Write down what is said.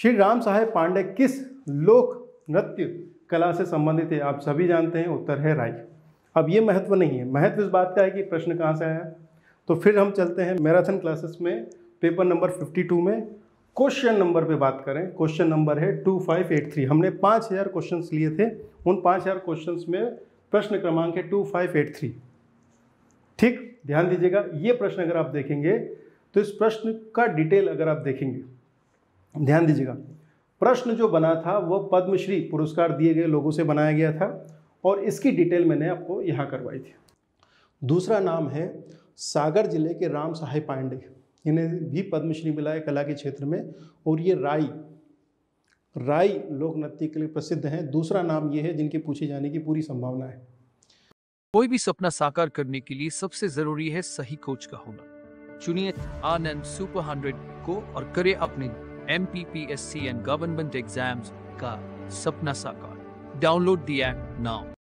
श्री राम साहेब पांडे किस लोक नृत्य कला से संबंधित है? आप सभी जानते हैं, उत्तर है राई अब ये महत्व नहीं है। महत्व इस बात का है कि प्रश्न कहाँ से आया? तो फिर हम चलते हैं मैराथन क्लासेस में, पेपर नंबर 52 में। क्वेश्चन नंबर पे बात करें। क्वेश्चन नंबर है 2583 हमने 5000 क्वेश्चंस लिए थे। उन 5000 क्वेश्चंस में प्रश्न क्रमांक है 2583 ठीक? ध्यान दीजिएगा, ये प्रश्न अगर आप देखेंगे तो इस प्रश्न का डिटेल अगर आप देखेंगे ध्यान दीजिएगा। प्रश्न जो बना था, वो पद्मश्री पुरस्कार दिए गए लोगों से बनाया गया था और इसकी डिटेल मैंने आपको यहाँ करवाई थी। दूसरा नाम है सागर ज़िले के राम साहेब पांडे। इन्हें भी पद्मश्री मिला है कला के क्षेत्र में और ये राई राई लोक नृत्य के लिए प्रसिद्ध हैं। दूसरा नाम ये है जिनके पूछे जाने की पूरी संभावना है। कोई भी सपना साकार करने के लिए सबसे ज़रूरी है सही कोच का होना। चुनिए आनंद सुपर हंड्रेड को और करे अपने M P P S C and government exams का सपना साकार। Download the app now